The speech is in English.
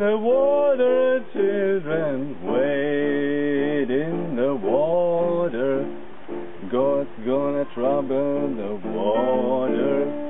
in the water, children, wade in the water. God's gonna trouble the water.